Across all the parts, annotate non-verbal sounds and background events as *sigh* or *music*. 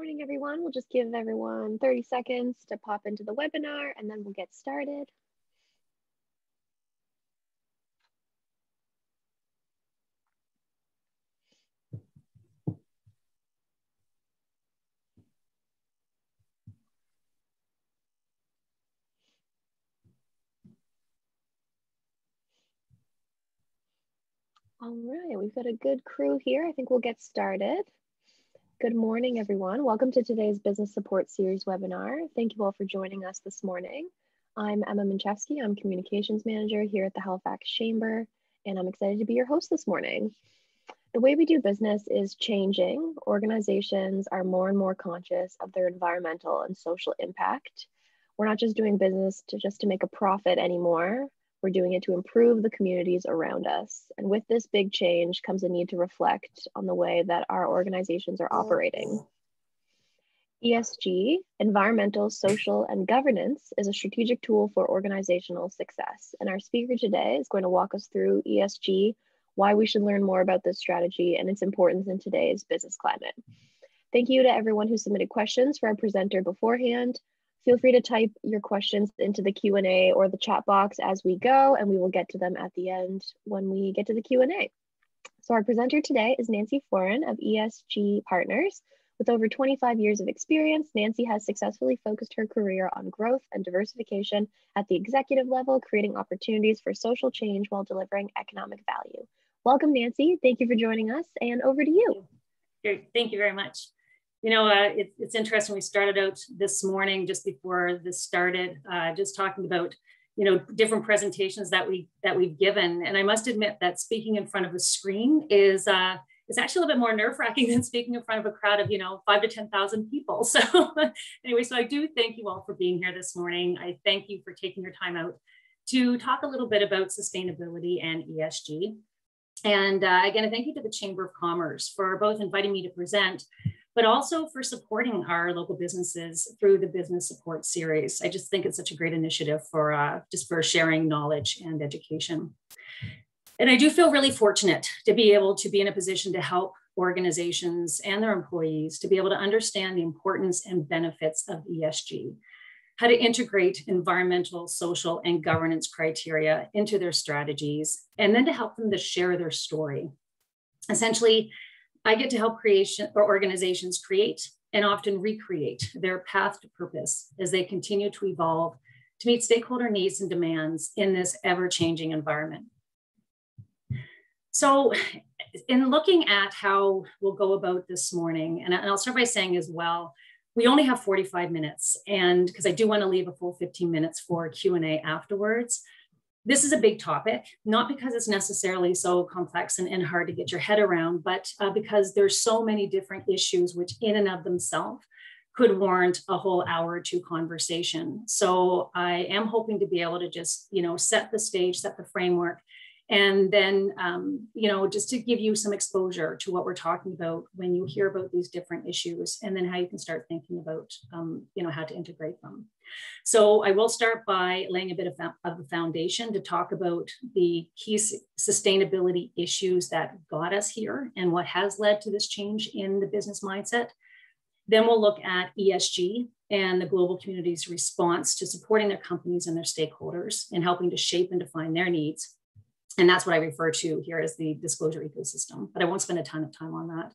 Morning, everyone. We'll just give everyone 30 seconds to pop into the webinar and then we'll get started. All right, we've got a good crew here. I think we'll get started. Good morning, everyone. Welcome to today's Business Support Series webinar. Thank you all for joining us this morning. I'm Emma Minchevsky. I'm Communications Manager here at the Halifax Chamber, and I'm excited to be your host this morning. The way we do business is changing. Organizations are more and more conscious of their environmental and social impact. We're not just doing business to just to make a profit anymore. We're doing it to improve the communities around us. And with this big change comes a need to reflect on the way that our organizations are operating. ESG, environmental, social, and governance, is a strategic tool for organizational success. And our speaker today is going to walk us through ESG, why we should learn more about this strategy, and its importance in today's business climate. Thank you to everyone who submitted questions for our presenter beforehand. Feel free to type your questions into the Q&A or the chat box as we go, and we will get to them at the end when we get to the Q&A. So our presenter today is Nancy Foran of ESG Partners. With over 25 years of experience, Nancy has successfully focused her career on growth and diversification at the executive level, creating opportunities for social change while delivering economic value. Welcome, Nancy. Thank you for joining us, and over to you. Thank you very much you know, uh, it, it's interesting. We started out this morning just before this started, uh, just talking about, you know, different presentations that we that we've given. And I must admit that speaking in front of a screen is uh, is actually a little bit more nerve wracking *laughs* than speaking in front of a crowd of, you know, five to ten thousand people. *laughs* So anyway, so I do thank you all for being here this morning. I thank you for taking your time out to talk a little bit about sustainability and ESG. And uh, again, a thank you to the Chamber of Commerce for both inviting me to present, but also for supporting our local businesses through the business support series. I just think it's such a great initiative for uh, just for sharing knowledge and education. And I do feel really fortunate to be able to be in a position to help organizations and their employees to be able to understand the importance and benefits of ESG, how to integrate environmental, social, and governance criteria into their strategies, and then to help them to share their story. Essentially, I get to help creation or organizations create and often recreate their path to purpose as they continue to evolve to meet stakeholder needs and demands in this ever-changing environment. So in looking at how we'll go about this morning, and I'll start by saying as well, we only have 45 minutes and because I do want to leave a full 15 minutes for Q&A afterwards this is a big topic, not because it's necessarily so complex and, and hard to get your head around, but uh, because there's so many different issues which in and of themselves could warrant a whole hour or two conversation. So I am hoping to be able to just, you know, set the stage, set the framework, and then um, you know just to give you some exposure to what we're talking about when you hear about these different issues and then how you can start thinking about um, you know how to integrate them so i will start by laying a bit of, of a foundation to talk about the key sustainability issues that got us here and what has led to this change in the business mindset then we'll look at esg and the global community's response to supporting their companies and their stakeholders and helping to shape and define their needs and that's what I refer to here as the disclosure ecosystem, but I won't spend a ton of time on that.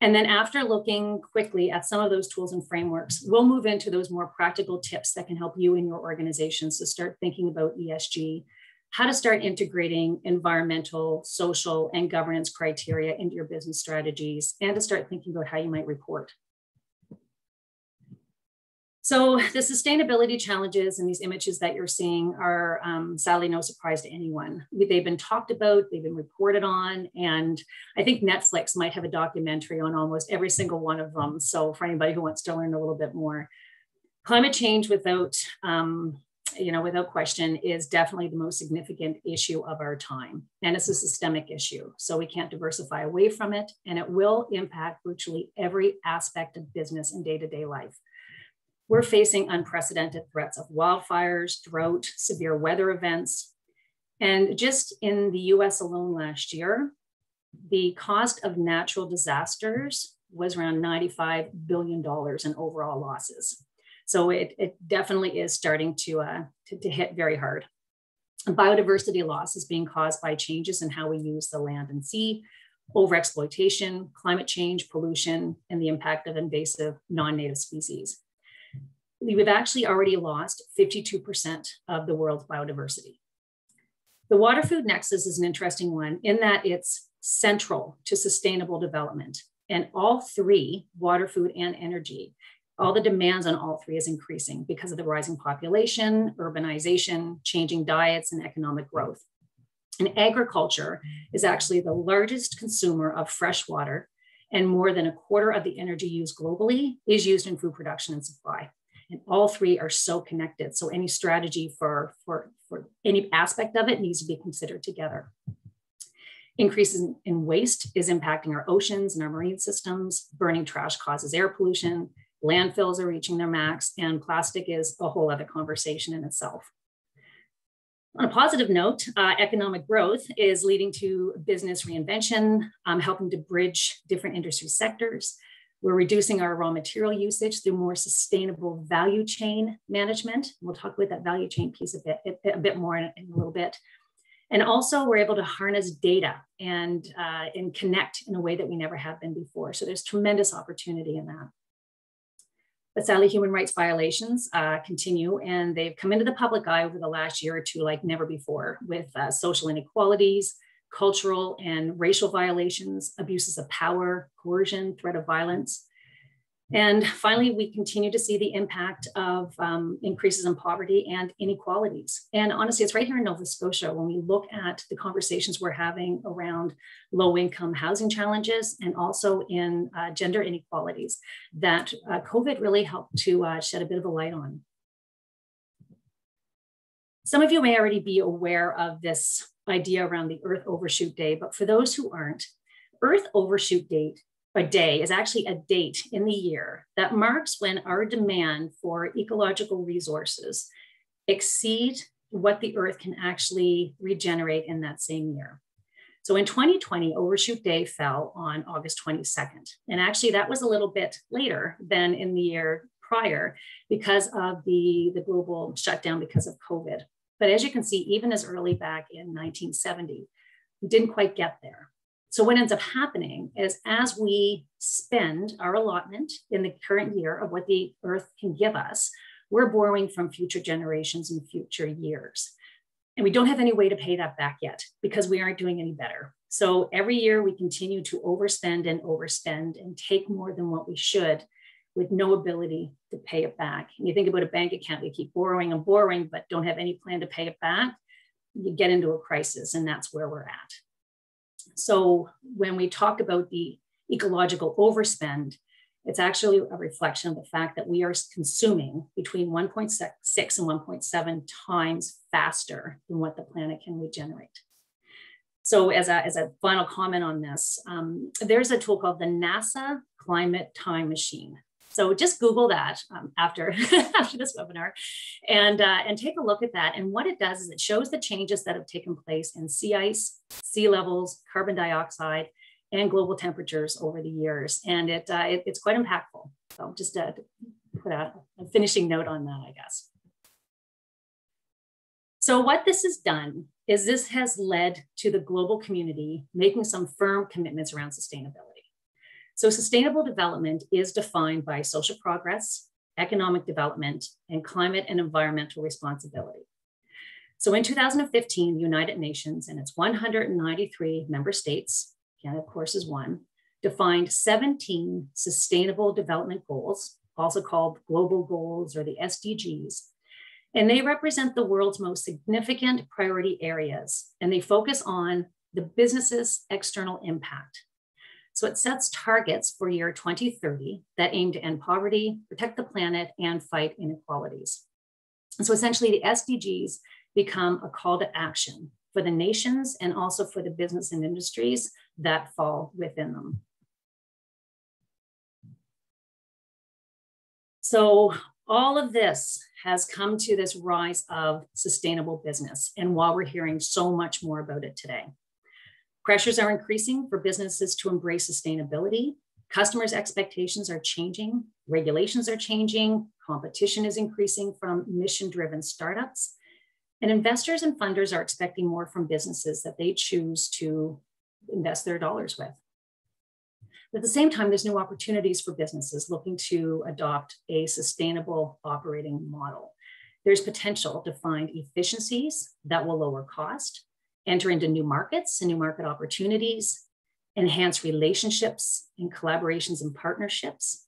And then after looking quickly at some of those tools and frameworks, we'll move into those more practical tips that can help you in your organizations to start thinking about ESG, how to start integrating environmental, social, and governance criteria into your business strategies, and to start thinking about how you might report so the sustainability challenges and these images that you're seeing are um, sadly no surprise to anyone. They've been talked about, they've been reported on, and I think Netflix might have a documentary on almost every single one of them. So for anybody who wants to learn a little bit more, climate change without, um, you know, without question is definitely the most significant issue of our time. And it's a systemic issue. So we can't diversify away from it, and it will impact virtually every aspect of business and day-to-day -day life we're facing unprecedented threats of wildfires, drought, severe weather events. And just in the US alone last year, the cost of natural disasters was around $95 billion in overall losses. So it, it definitely is starting to, uh, to, to hit very hard. Biodiversity loss is being caused by changes in how we use the land and sea, overexploitation, climate change, pollution, and the impact of invasive non-native species. We've actually already lost 52% of the world's biodiversity. The water food nexus is an interesting one in that it's central to sustainable development. And all three, water, food, and energy, all the demands on all three is increasing because of the rising population, urbanization, changing diets, and economic growth. And agriculture is actually the largest consumer of fresh water, and more than a quarter of the energy used globally is used in food production and supply. And all three are so connected. So any strategy for, for, for any aspect of it needs to be considered together. Increases in, waste is impacting our oceans and our marine systems. Burning trash causes air pollution. Landfills are reaching their max, and plastic is a whole other conversation in itself. On a positive note, uh, economic growth is leading to business reinvention, um, helping to bridge different industry sectors. We're reducing our raw material usage through more sustainable value chain management. We'll talk about that value chain piece a bit, a, bit more in, in a little bit. And also we're able to harness data and, uh, and connect in a way that we never have been before. So there's tremendous opportunity in that. But sadly, human rights violations uh, continue and they've come into the public eye over the last year or two like never before with uh, social inequalities, cultural and racial violations, abuses of power, coercion, threat of violence. And finally, we continue to see the impact of um, increases in poverty and inequalities. And honestly, it's right here in Nova Scotia when we look at the conversations we're having around low income housing challenges and also in uh, gender inequalities that uh, COVID really helped to uh, shed a bit of a light on. Some of you may already be aware of this idea around the Earth Overshoot Day, but for those who aren't, Earth Overshoot Date a day is actually a date in the year that marks when our demand for ecological resources exceed what the earth can actually regenerate in that same year. So in 2020, Overshoot Day fell on August 22nd. And actually that was a little bit later than in the year prior because of the, the global shutdown because of COVID. But as you can see, even as early back in 1970, we didn't quite get there. So what ends up happening is as we spend our allotment in the current year of what the earth can give us, we're borrowing from future generations and future years. And we don't have any way to pay that back yet because we aren't doing any better. So every year we continue to overspend and overspend and take more than what we should with no ability to pay it back. And you think about a bank account, you keep borrowing and borrowing, but don't have any plan to pay it back, you get into a crisis, and that's where we're at. So when we talk about the ecological overspend, it's actually a reflection of the fact that we are consuming between 1.6 and 1.7 times faster than what the planet can regenerate. So as a, as a final comment on this, um, there's a tool called the NASA Climate Time Machine. So just Google that um, after, *laughs* after this webinar and, uh, and take a look at that. And what it does is it shows the changes that have taken place in sea ice, sea levels, carbon dioxide, and global temperatures over the years. And it, uh, it it's quite impactful. So just uh, put a, a finishing note on that, I guess. So what this has done is this has led to the global community making some firm commitments around sustainability. So sustainable development is defined by social progress, economic development, and climate and environmental responsibility. So in 2015, the United Nations and its 193 member states, Canada of course is one, defined 17 sustainable development goals, also called global goals or the SDGs. And they represent the world's most significant priority areas, and they focus on the business's external impact. So it sets targets for year 2030 that aim to end poverty, protect the planet, and fight inequalities. And so essentially, the SDGs become a call to action for the nations and also for the business and industries that fall within them. So all of this has come to this rise of sustainable business. And while we're hearing so much more about it today, Pressures are increasing for businesses to embrace sustainability Customers' expectations are changing, regulations are changing, competition is increasing from mission driven startups. And investors and funders are expecting more from businesses that they choose to invest their dollars with. At the same time, there's new opportunities for businesses looking to adopt a sustainable operating model. There's potential to find efficiencies that will lower cost, enter into new markets and new market opportunities, enhance relationships and collaborations and partnerships,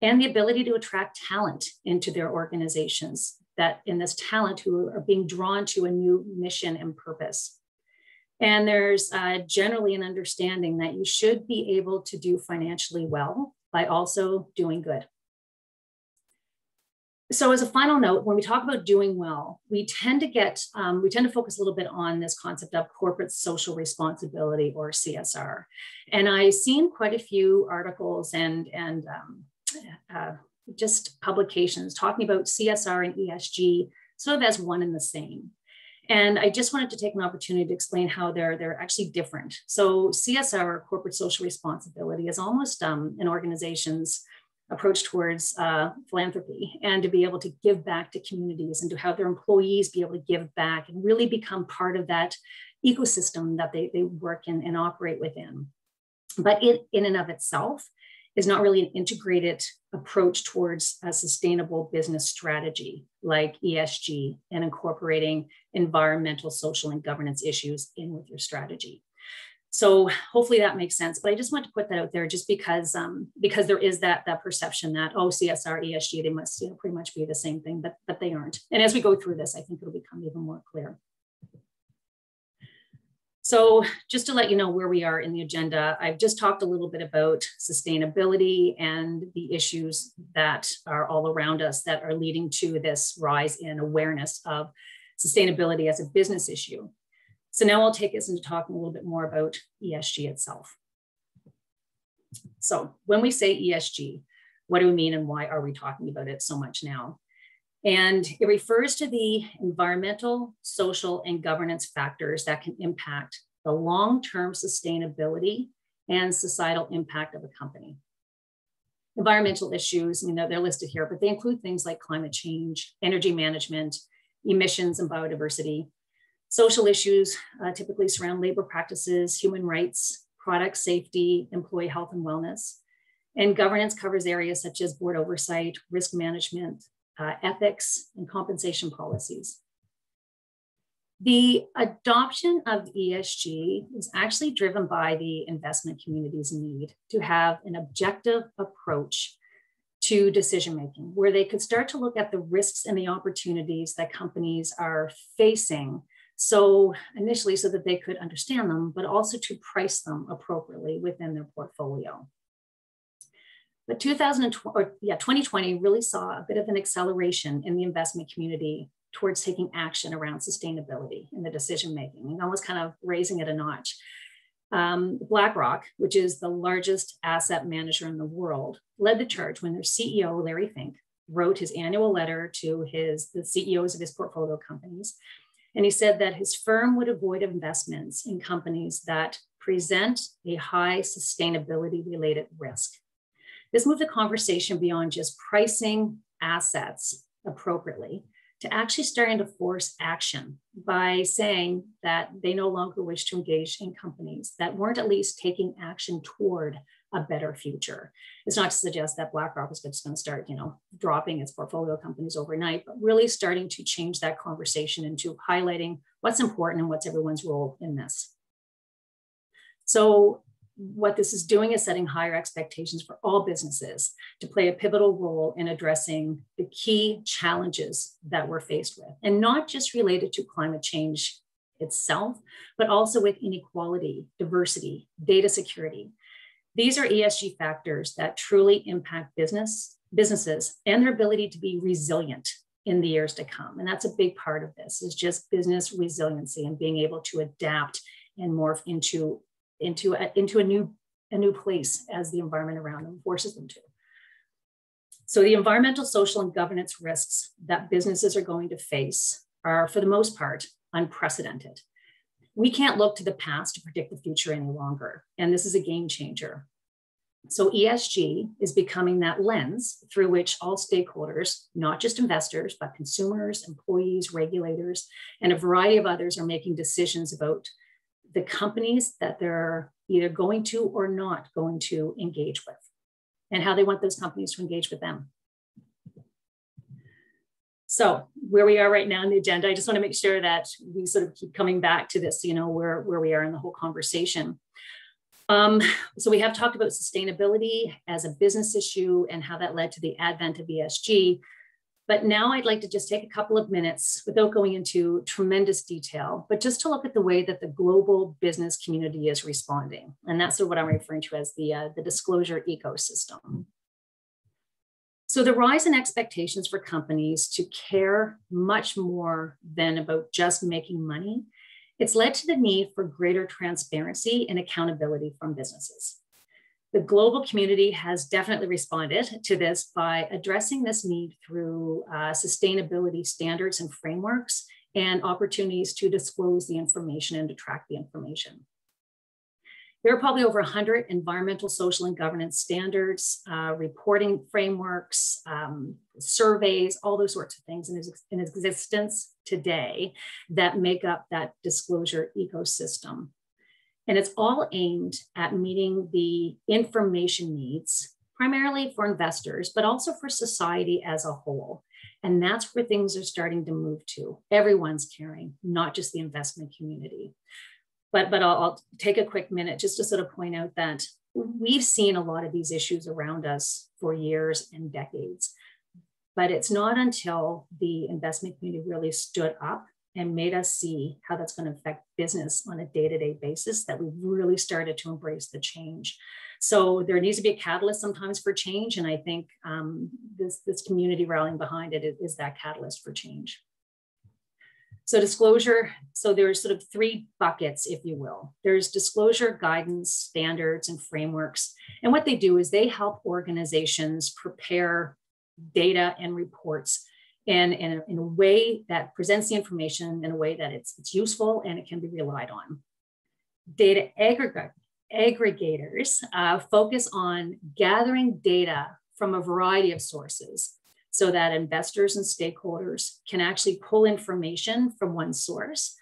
and the ability to attract talent into their organizations that in this talent who are being drawn to a new mission and purpose. And there's uh, generally an understanding that you should be able to do financially well by also doing good. So as a final note, when we talk about doing well, we tend to get, um, we tend to focus a little bit on this concept of corporate social responsibility or CSR. And I've seen quite a few articles and, and um, uh, just publications talking about CSR and ESG sort of as one and the same. And I just wanted to take an opportunity to explain how they're, they're actually different. So CSR, corporate social responsibility, is almost um, an organization's approach towards uh, philanthropy and to be able to give back to communities and to have their employees be able to give back and really become part of that ecosystem that they, they work in and operate within. But it in and of itself is not really an integrated approach towards a sustainable business strategy like ESG and incorporating environmental, social, and governance issues in with your strategy. So hopefully that makes sense. But I just want to put that out there just because um, because there is that that perception that oh CSR ESG they must you know pretty much be the same thing, but but they aren't. And as we go through this, I think it'll become even more clear. So just to let you know where we are in the agenda, I've just talked a little bit about sustainability and the issues that are all around us that are leading to this rise in awareness of sustainability as a business issue. So now I'll take us into talking a little bit more about ESG itself. So when we say ESG, what do we mean and why are we talking about it so much now? And it refers to the environmental, social, and governance factors that can impact the long term sustainability and societal impact of a company. Environmental issues, I mean, they're listed here, but they include things like climate change, energy management, emissions, and biodiversity. Social issues uh, typically surround labor practices, human rights, product safety, employee health and wellness. And governance covers areas such as board oversight, risk management, uh, ethics, and compensation policies. The adoption of ESG is actually driven by the investment community's need to have an objective approach to decision making, where they could start to look at the risks and the opportunities that companies are facing. So, initially, so that they could understand them, but also to price them appropriately within their portfolio. But 2020, or yeah, 2020 really saw a bit of an acceleration in the investment community towards taking action around sustainability in the decision making and almost kind of raising it a notch. Um, BlackRock, which is the largest asset manager in the world, led the charge when their CEO, Larry Fink, wrote his annual letter to his the CEOs of his portfolio companies. And he said that his firm would avoid investments in companies that present a high sustainability related risk. This moved the conversation beyond just pricing assets appropriately to actually starting to force action by saying that they no longer wish to engage in companies that weren't at least taking action toward a better future. It's not to suggest that BlackRock is just going to start, you know, dropping its portfolio companies overnight, but really starting to change that conversation into highlighting what's important and what's everyone's role in this. So what this is doing is setting higher expectations for all businesses to play a pivotal role in addressing the key challenges that we're faced with, and not just related to climate change itself, but also with inequality, diversity, data security. These are ESG factors that truly impact business, businesses and their ability to be resilient in the years to come. And that's a big part of this is just business resiliency and being able to adapt and morph into into a, into a new a new place as the environment around them forces them to. So the environmental, social, and governance risks that businesses are going to face are, for the most part, unprecedented. We can't look to the past to predict the future any longer, and this is a game changer. So ESG is becoming that lens through which all stakeholders, not just investors, but consumers, employees, regulators, and a variety of others are making decisions about the companies that they're either going to or not going to engage with and how they want those companies to engage with them. So where we are right now in the agenda, I just want to make sure that we sort of keep coming back to this, you know, where, where we are in the whole conversation. Um, so we have talked about sustainability as a business issue and how that led to the advent of ESG. But now I'd like to just take a couple of minutes without going into tremendous detail, but just to look at the way that the global business community is responding. And that's what I'm referring to as the, uh, the disclosure ecosystem. So the rise in expectations for companies to care much more than about just making money, it's led to the need for greater transparency and accountability from businesses. The global community has definitely responded to this by addressing this need through uh, sustainability standards and frameworks and opportunities to disclose the information and to track the information. There are probably over 100 environmental, social, and governance standards, uh, reporting frameworks, um, surveys, all those sorts of things in, in existence today that make up that disclosure ecosystem. And it's all aimed at meeting the information needs, primarily for investors, but also for society as a whole. And that's where things are starting to move to. Everyone's caring, not just the investment community. But, but I'll, I'll take a quick minute just to sort of point out that we've seen a lot of these issues around us for years and decades. But it's not until the investment community really stood up and made us see how that's going to affect business on a day-to-day basis that we really started to embrace the change so there needs to be a catalyst sometimes for change and i think um, this, this community rallying behind it is, is that catalyst for change so disclosure, so there's sort of three buckets, if you will. There's disclosure guidance, standards, and frameworks. And what they do is they help organizations prepare data and reports in, in, a, in a way that presents the information in a way that it's, it's useful and it can be relied on. Data aggregate, aggregators uh, focus on gathering data from a variety of sources so that investors and stakeholders can actually pull information from one source.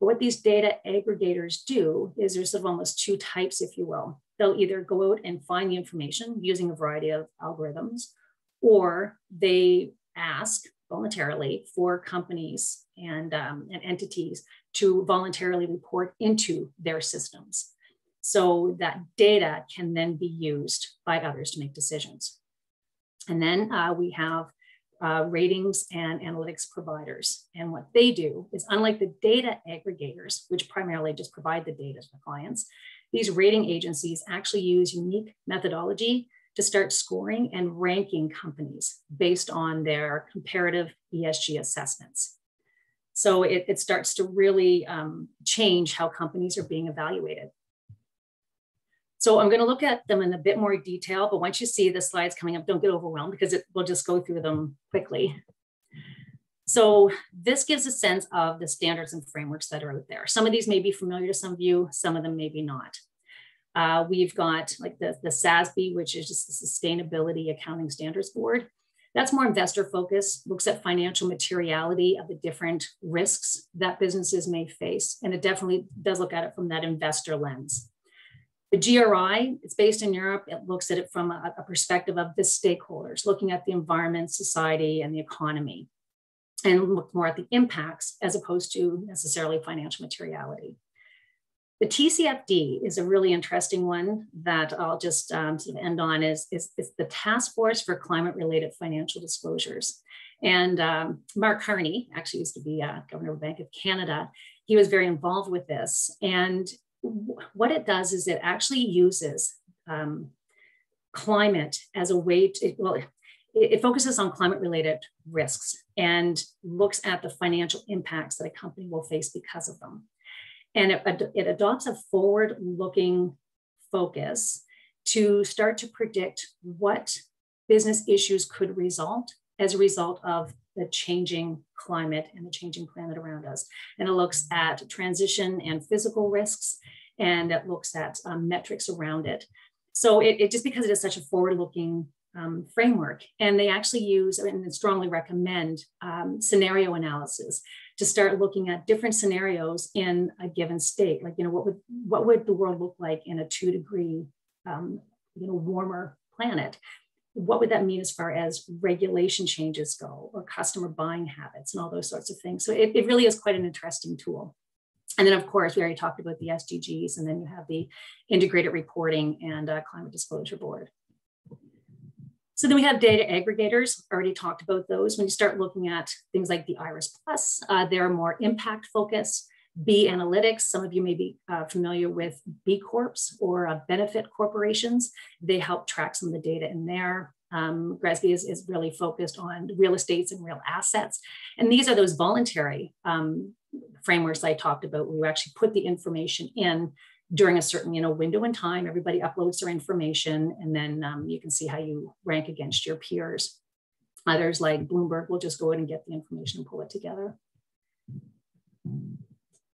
But what these data aggregators do is there's sort of almost two types, if you will. They'll either go out and find the information using a variety of algorithms, or they ask voluntarily for companies and, um, and entities to voluntarily report into their systems so that data can then be used by others to make decisions. And then uh, we have uh, ratings and analytics providers. And what they do is, unlike the data aggregators, which primarily just provide the data to the clients, these rating agencies actually use unique methodology to start scoring and ranking companies based on their comparative ESG assessments. So it, it starts to really um, change how companies are being evaluated. So I'm going to look at them in a bit more detail, but once you see the slides coming up, don't get overwhelmed because it, we'll just go through them quickly. So this gives a sense of the standards and frameworks that are out there. Some of these may be familiar to some of you, some of them maybe not. Uh, we've got like the, the SASB, which is just the Sustainability Accounting Standards Board. That's more investor focused, looks at financial materiality of the different risks that businesses may face. And it definitely does look at it from that investor lens. The GRI, it's based in Europe. It looks at it from a, a perspective of the stakeholders, looking at the environment, society, and the economy, and look more at the impacts as opposed to necessarily financial materiality. The TCFD is a really interesting one that I'll just um, sort of end on is, is, is, the Task Force for Climate Related Financial Disclosures. And um, Mark Carney actually used to be uh, Governor of the Bank of Canada. He was very involved with this. And what it does is it actually uses um, climate as a way to, well, it, it focuses on climate related risks and looks at the financial impacts that a company will face because of them. And it, it adopts a forward looking focus to start to predict what business issues could result as a result of the changing climate and the changing planet around us. And it looks at transition and physical risks, and it looks at um, metrics around it. So it, it just because it is such a forward-looking um, framework, and they actually use and strongly recommend um, scenario analysis to start looking at different scenarios in a given state. Like you know, what would what would the world look like in a two degree um, you know warmer planet? What would that mean as far as regulation changes go, or customer buying habits, and all those sorts of things? So it, it really is quite an interesting tool. And then, of course, we already talked about the SDGs, and then you have the integrated reporting and uh, climate disclosure board. So then we have data aggregators, already talked about those. When you start looking at things like the IRIS Plus, uh, they're more impact focused. B Analytics, some of you may be uh, familiar with B Corps or uh, benefit corporations. They help track some of the data in there. Um, is, is really focused on real estates and real assets. And these are those voluntary um, frameworks I talked about where you actually put the information in during a certain you know window in time everybody uploads their information and then um, you can see how you rank against your peers others like bloomberg will just go in and get the information and pull it together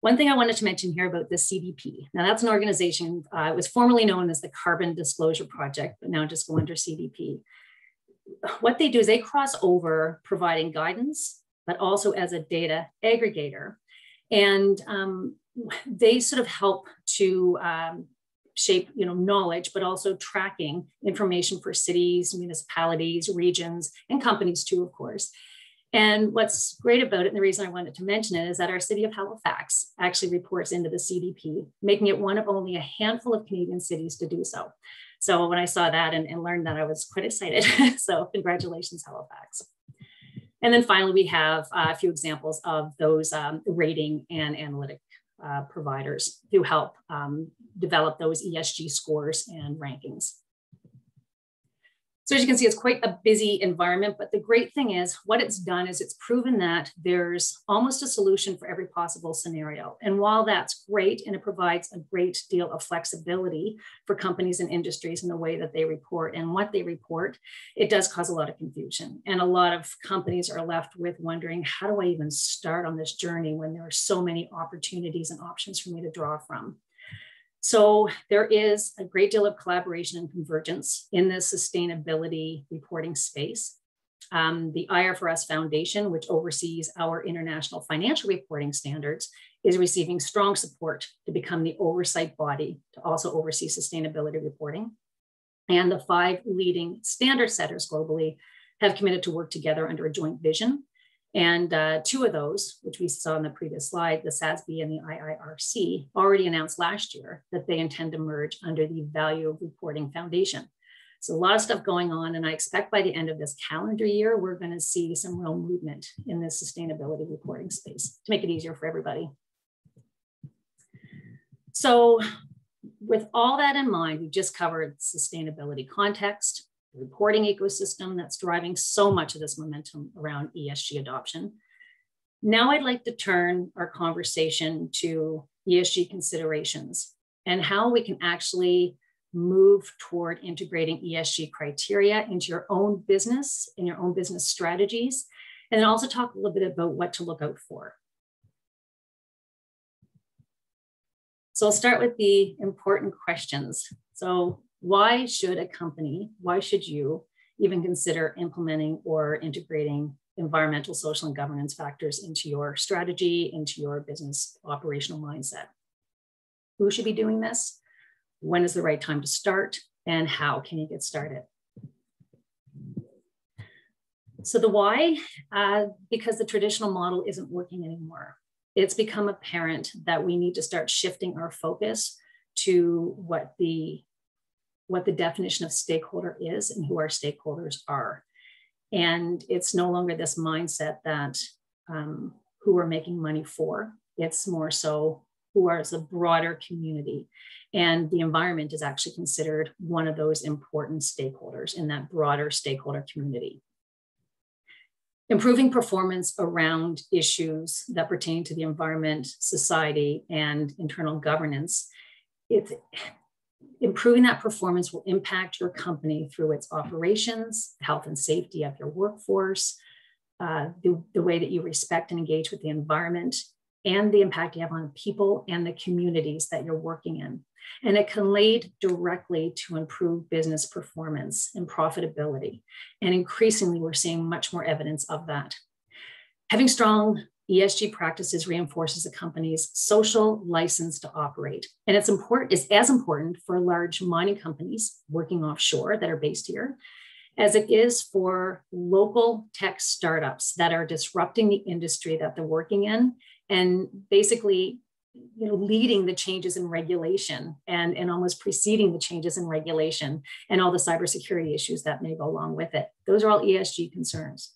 one thing I wanted to mention here about the CDP. Now that's an organization, uh, it was formerly known as the Carbon Disclosure Project, but now just go under CDP. What they do is they cross over providing guidance, but also as a data aggregator. And um, they sort of help to um, shape you know knowledge but also tracking information for cities municipalities regions and companies too of course and what's great about it and the reason i wanted to mention it is that our city of halifax actually reports into the cdp making it one of only a handful of canadian cities to do so. So when i saw that and, and learned that i was quite excited. *laughs* So congratulations halifax. And then finally we have uh, a few examples of those um, rating and analytic uh, providers who help um, develop those ESG scores and rankings. So as you can see, it's quite a busy environment, but the great thing is what it's done is it's proven that there's almost a solution for every possible scenario. And while that's great and it provides a great deal of flexibility for companies and industries in the way that they report and what they report, it does cause a lot of confusion. And a lot of companies are left with wondering, how do I even start on this journey when there are so many opportunities and options for me to draw from? So there is a great deal of collaboration and convergence in the sustainability reporting space. Um, the IFRS Foundation, which oversees our international financial reporting standards, is receiving strong support to become the oversight body to also oversee sustainability reporting. And the five leading standard setters globally have committed to work together under a joint vision and uh, two of those, which we saw in the previous slide, the SASB and the IIRC, already announced last year that they intend to merge under the Value of Reporting Foundation. So a lot of stuff going on, and I expect by the end of this calendar year, we're going to see some real movement in this sustainability reporting space to make it easier for everybody. So with all that in mind, we've just covered sustainability context, reporting ecosystem that's driving so much of this momentum around ESG adoption. Now I'd like to turn our conversation to ESG considerations and how we can actually move toward integrating ESG criteria into your own business and your own business strategies. And then also talk a little bit about what to look out for. So I'll start with the important questions. So why should a company, why should you even consider implementing or integrating environmental, social, and governance factors into your strategy, into your business operational mindset? Who should be doing this? When is the right time to start? And how can you get started? So, the why, uh, because the traditional model isn't working anymore. It's become apparent that we need to start shifting our focus to what the what the definition of stakeholder is and who our stakeholders are. And it's no longer this mindset that um, who we're making money for. It's more so who are the broader community. And the environment is actually considered one of those important stakeholders in that broader stakeholder community. Improving performance around issues that pertain to the environment, society, and internal governance. It's, improving that performance will impact your company through its operations, health and safety of your workforce, uh, the, the way that you respect and engage with the environment, and the impact you have on people and the communities that you're working in. and it can lead directly to improve business performance and profitability. And increasingly, we're seeing much more evidence of that. Having strong ESG practices reinforces a company's social license to operate. And it's important, it's as important for large mining companies working offshore that are based here as it is for local tech startups that are disrupting the industry that they're working in and basically you know leading the changes in regulation and, and almost preceding the changes in regulation and all the cybersecurity issues that may go along with it those are all esg concerns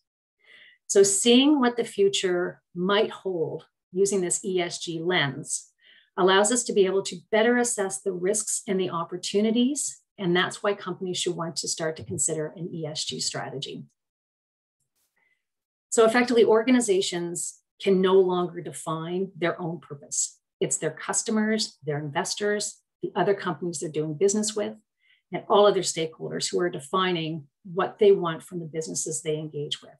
so seeing what the future might hold using this esg lens allows us to be able to better assess the risks and the opportunities and that's why companies should want to start to consider an esg strategy so effectively organizations can no longer define their own purpose. It's their customers, their investors, the other companies they're doing business with, and all other stakeholders who are defining what they want from the businesses they engage with.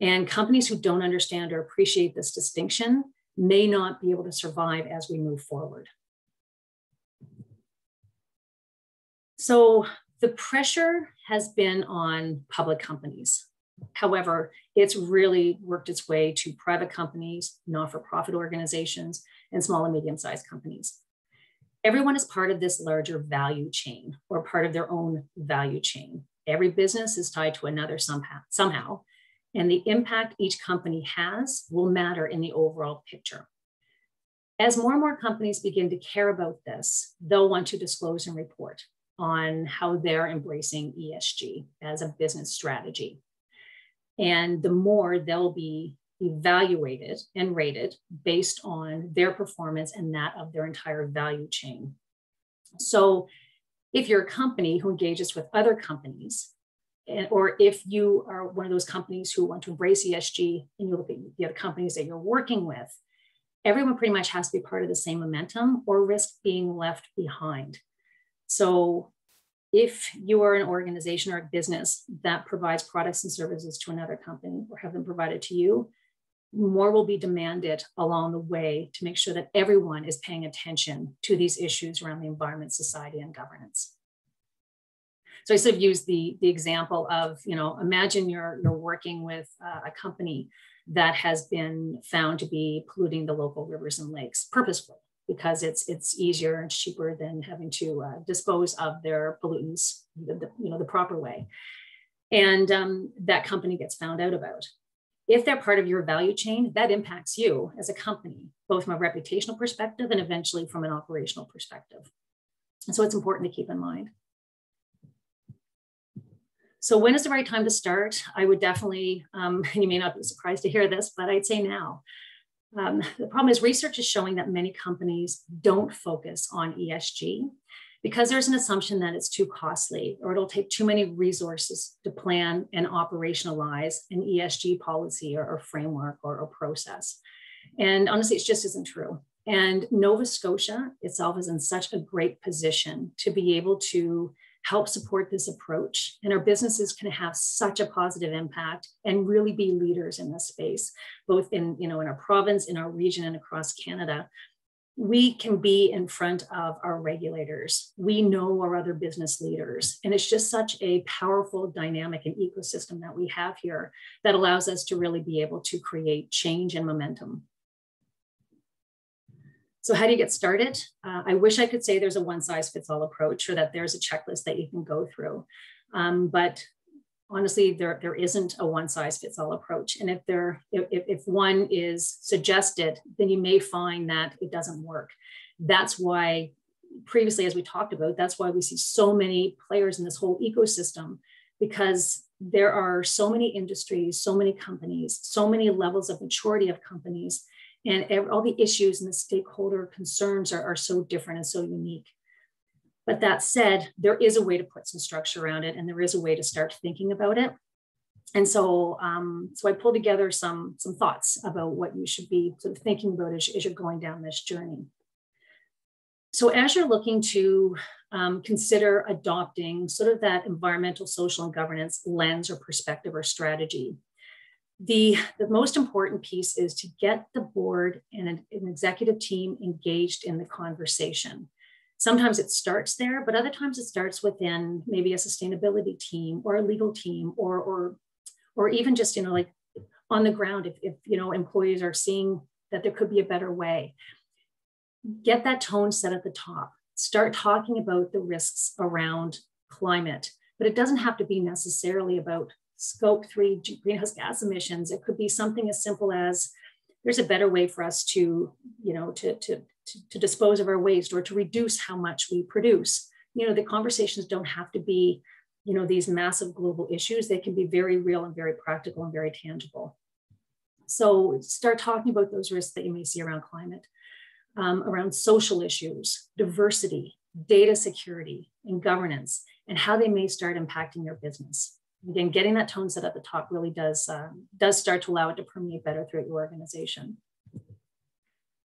And companies who don't understand or appreciate this distinction may not be able to survive as we move forward. So the pressure has been on public companies However, it's really worked its way to private companies, not for profit organizations, and small and medium sized companies. Everyone is part of this larger value chain or part of their own value chain. Every business is tied to another somehow, somehow, and the impact each company has will matter in the overall picture. As more and more companies begin to care about this, they'll want to disclose and report on how they're embracing ESG as a business strategy and the more they'll be evaluated and rated based on their performance and that of their entire value chain. So, if you're a company who engages with other companies, or if you are one of those companies who want to embrace ESG and you look at the other companies that you're working with, everyone pretty much has to be part of the same momentum or risk being left behind. So, if you are an organization or a business that provides products and services to another company or have them provided to you, more will be demanded along the way to make sure that everyone is paying attention to these issues around the environment, society, and governance. So I sort of use the, the example of, you know, imagine you're, you're working with uh, a company that has been found to be polluting the local rivers and lakes purposefully because it's it's easier and cheaper than having to uh, dispose of their pollutants the, the, you know the proper way. And um, that company gets found out about. If they're part of your value chain that impacts you as a company both from a reputational perspective and eventually from an operational perspective. And so it's important to keep in mind so when is the right time to start i would definitely um, *laughs* you may not be surprised to hear this but i'd say now um, the problem is research is showing that many companies don't focus on ESG because there's an assumption that it's too costly or it'll take too many resources to plan and operationalize an ESG policy or, or framework or, or process. And honestly, it just isn't true. And Nova Scotia itself is in such a great position to be able to help support this approach. And our businesses can have such a positive impact and really be leaders in this space, both in, you know, in our province, in our region, and across Canada. We can be in front of our regulators. We know our other business leaders. And it's just such a powerful dynamic and ecosystem that we have here that allows us to really be able to create change and momentum. So how do you get started? Uh, I wish I could say there's a one size fits all approach or that there's a checklist that you can go through. Um, but honestly, there, there isn't a one size fits all approach. And if there, if, if one is suggested, then you may find that it doesn't work. That's why previously, as we talked about, that's why we see so many players in this whole ecosystem because there are so many industries, so many companies, so many levels of maturity of companies and all the issues and the stakeholder concerns are, are so different and so unique. But that said, there is a way to put some structure around it, and there is a way to start thinking about it. And so, um, so I pulled together some some thoughts about what you should be sort of thinking about as, as you're going down this journey. So, as you're looking to um, consider adopting sort of that environmental, social, and governance lens or perspective or strategy, the, the most important piece is to get the board and an, an executive team engaged in the conversation. Sometimes it starts there, but other times it starts within maybe a sustainability team or a legal team or, or, or even just, you know, like on the ground, if, if you know, employees are seeing that there could be a better way. Get that tone set at the top. Start talking about the risks around climate, but it doesn't have to be necessarily about scope three greenhouse gas emissions. It could be something as simple as there's a better way for us to, you know, to, to, to, to dispose of our waste or to reduce how much we produce. You know, the conversations don't have to be, you know, these massive global issues. They can be very real and very practical and very tangible. So start talking about those risks that you may see around climate, um, around social issues, diversity, data security, and governance, and how they may start impacting your business. Again, getting that tone set at the top really does, uh, does start to allow it to permeate better throughout your organization.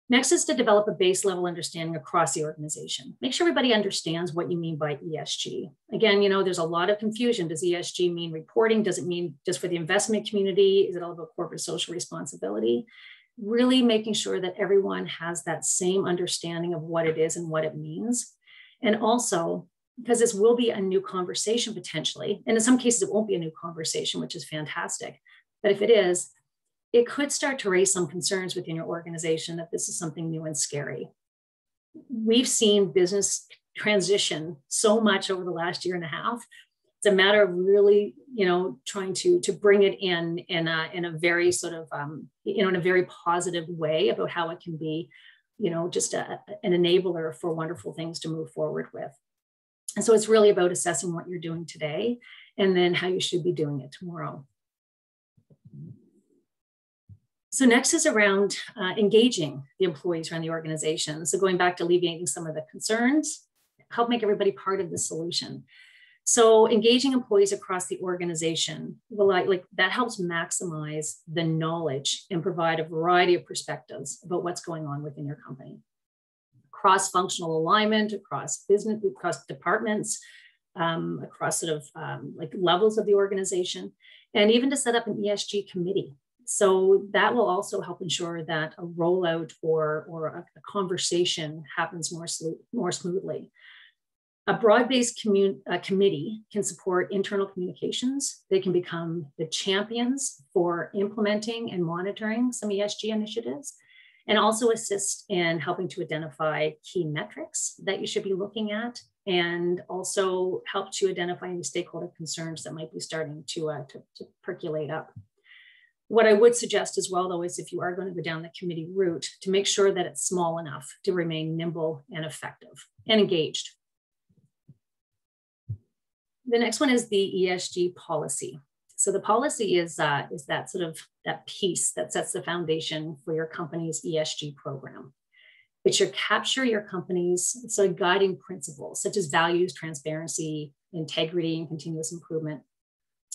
Next is to develop a base level understanding across the organization. Make sure everybody understands what you mean by ESG. Again, you know, there's a lot of confusion. Does ESG mean reporting? Does it mean just for the investment community? Is it all about corporate social responsibility? Really making sure that everyone has that same understanding of what it is and what it means. And also, because this will be a new conversation potentially, and in some cases it won't be a new conversation, which is fantastic. But if it is, it could start to raise some concerns within your organization that this is something new and scary. We've seen business transition so much over the last year and a half. It's a matter of really, you know, trying to to bring it in in a in a very sort of um, you know in a very positive way about how it can be, you know, just a, an enabler for wonderful things to move forward with. And so it's really about assessing what you're doing today and then how you should be doing it tomorrow. So next is around uh, engaging the employees around the organization. So going back to alleviating some of the concerns, help make everybody part of the solution. So engaging employees across the organization will like, like that helps maximize the knowledge and provide a variety of perspectives about what's going on within your company. Cross-functional alignment across business, across departments, um, across sort of um, like levels of the organization, and even to set up an ESG committee so that will also help ensure that a rollout or, or a, a conversation happens more, more smoothly. A broad-based commun- committee can support internal communications. They can become the champions for implementing and monitoring some ESG initiatives and also assist in helping to identify key metrics that you should be looking at and also help to identify any stakeholder concerns that might be starting to, uh, to, to percolate up. What I would suggest as well, though, is if you are going to go down the committee route, to make sure that it's small enough to remain nimble and effective and engaged. The next one is the ESG policy. So the policy is, uh, is that sort of that piece that sets the foundation for your company's ESG program. It should capture your company's sort of guiding principles, such as values, transparency, integrity, and continuous improvement,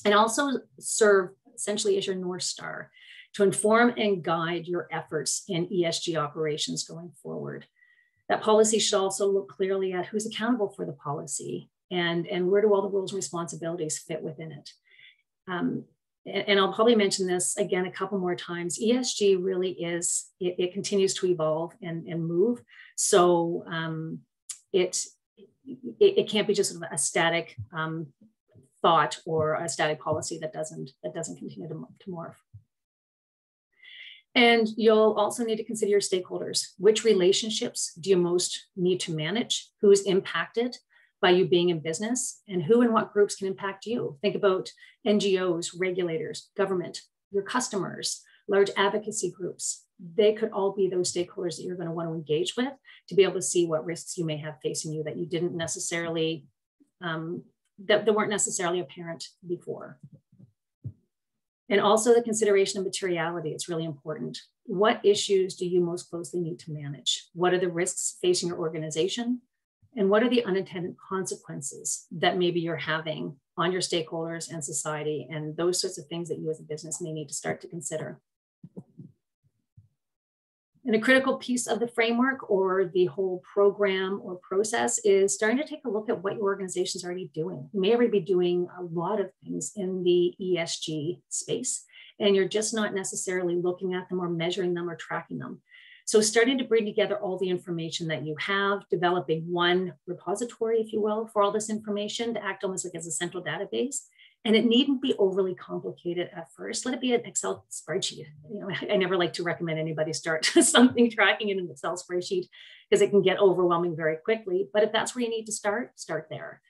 and also serve essentially as your North Star to inform and guide your efforts in ESG operations going forward. That policy should also look clearly at who's accountable for the policy and, and where do all the roles and responsibilities fit within it. Um, and, I'll probably mention this again a couple more times. ESG really is, it, it continues to evolve and, and move. So um, it, it, it, can't be just a static um, thought or a static policy that doesn't that doesn't continue to, to morph. And you'll also need to consider your stakeholders. Which relationships do you most need to manage? Who's impacted by you being in business? And who and what groups can impact you? Think about NGOs, regulators, government, your customers, large advocacy groups. They could all be those stakeholders that you're going to want to engage with to be able to see what risks you may have facing you that you didn't necessarily um, that, that weren't necessarily apparent before. And also the consideration of materiality it's really important. What issues do you most closely need to manage? What are the risks facing your organization? And what are the unintended consequences that maybe you're having on your stakeholders and society and those sorts of things that you as a business may need to start to consider? And a critical piece of the framework or the whole program or process is starting to take a look at what your organization is already doing. You may already be doing a lot of things in the ESG space, and you're just not necessarily looking at them or measuring them or tracking them. So starting to bring together all the information that you have, developing one repository, if you will, for all this information to act almost like as a central database. And it needn't be overly complicated at first. Let it be an Excel spreadsheet. You know, *laughs* I never like to recommend anybody start *laughs* something tracking in an Excel spreadsheet because it can get overwhelming very quickly. But if that's where you need to start, start there.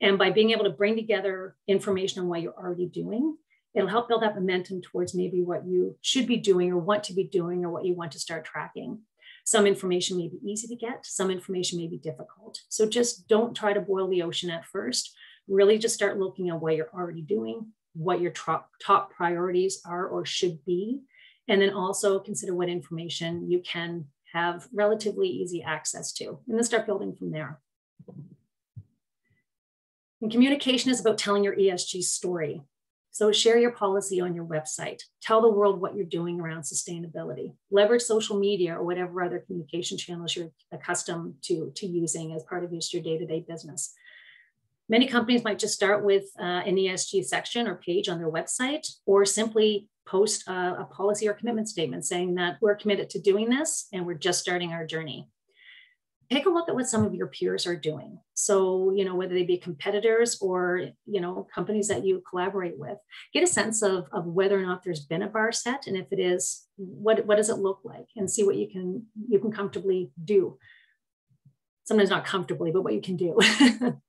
And by being able to bring together information on what you're already doing, it'll help build that momentum towards maybe what you should be doing or want to be doing or what you want to start tracking. Some information may be easy to get, some information may be difficult. So just don't try to boil the ocean at first. Really just start looking at what you're already doing, what your top, top priorities are or should be, and then also consider what information you can have relatively easy access to, and then start building from there. And communication is about telling your ESG story. So share your policy on your website. Tell the world what you're doing around sustainability. Leverage social media or whatever other communication channels you're accustomed to, to using as part of your day-to-day business. Many companies might just start with uh, an ESG section or page on their website, or simply post a, a policy or commitment statement saying that we're committed to doing this and we're just starting our journey take a look at what some of your peers are doing. So, you know, whether they be competitors or, you know, companies that you collaborate with, get a sense of, of whether or not there's been a bar set. And if it is, what, what does it look like? And see what you can, you can comfortably do. Sometimes not comfortably, but what you can do. *laughs*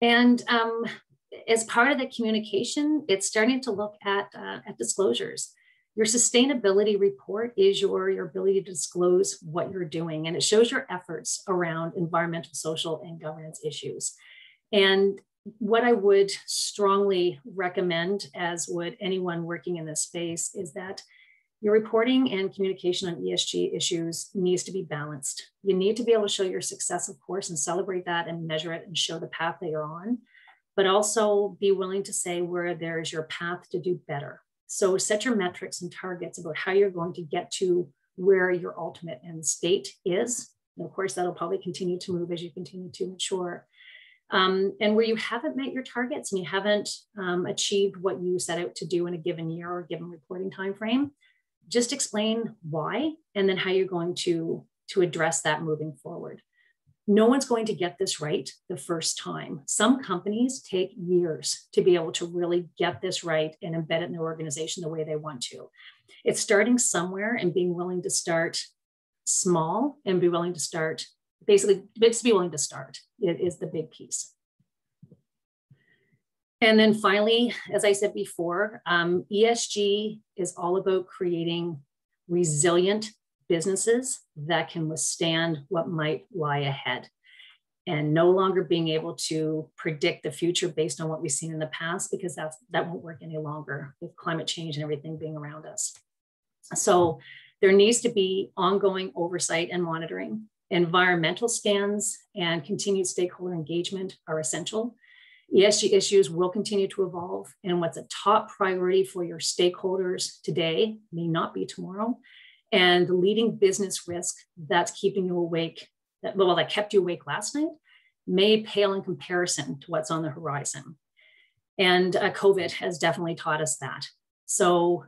and um, as part of the communication, it's starting to look at, uh, at disclosures. Your sustainability report is your, your ability to disclose what you're doing, and it shows your efforts around environmental, social, and governance issues. And what I would strongly recommend, as would anyone working in this space, is that your reporting and communication on ESG issues needs to be balanced. You need to be able to show your success, of course, and celebrate that and measure it and show the path that you're on, but also be willing to say where there's your path to do better. So set your metrics and targets about how you're going to get to where your ultimate end state is. And of course, that'll probably continue to move as you continue to mature. Um, and where you haven't met your targets and you haven't um, achieved what you set out to do in a given year or given reporting time frame, just explain why and then how you're going to, to address that moving forward no one's going to get this right the first time. Some companies take years to be able to really get this right and embed it in their organization the way they want to. It's starting somewhere and being willing to start small and be willing to start, basically, just be willing to start it is the big piece. And then finally, as I said before, um, ESG is all about creating resilient businesses that can withstand what might lie ahead. And no longer being able to predict the future based on what we've seen in the past because that's that won't work any longer with climate change and everything being around us. So there needs to be ongoing oversight and monitoring. Environmental scans and continued stakeholder engagement are essential. Esg issues will continue to evolve and what's a top priority for your stakeholders today may not be tomorrow and the leading business risk that's keeping you awake, that, well, that kept you awake last night, may pale in comparison to what's on the horizon. And uh, COVID has definitely taught us that. So,